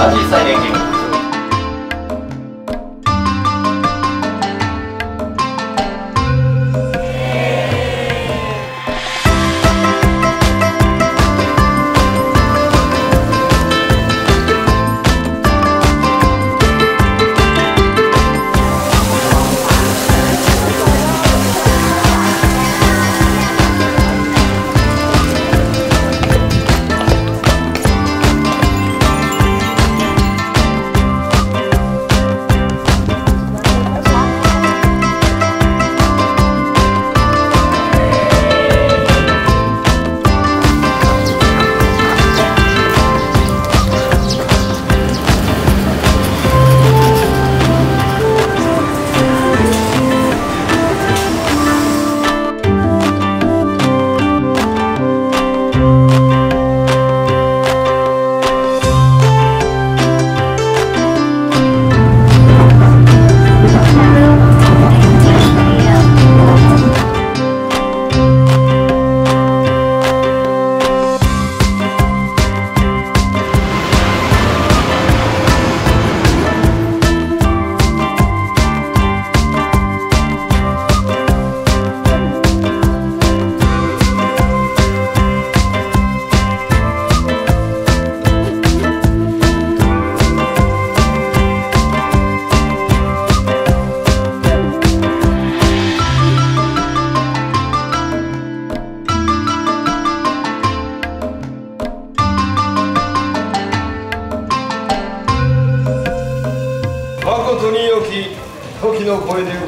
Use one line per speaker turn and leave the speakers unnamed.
あ実際連携
誠 no boi dele.